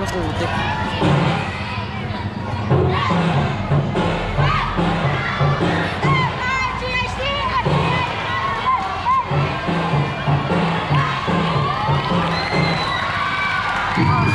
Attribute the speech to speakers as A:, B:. A: の攻撃。
B: Oh!